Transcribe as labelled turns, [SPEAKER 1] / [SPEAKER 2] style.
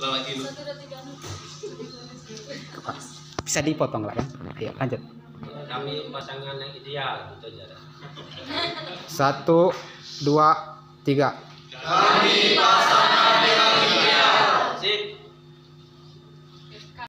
[SPEAKER 1] lelaki lu Bisa dipotong lah kan? Ayo lanjut.
[SPEAKER 2] Kami pasangan yang ideal gitu aja.
[SPEAKER 1] Satu, dua, tiga.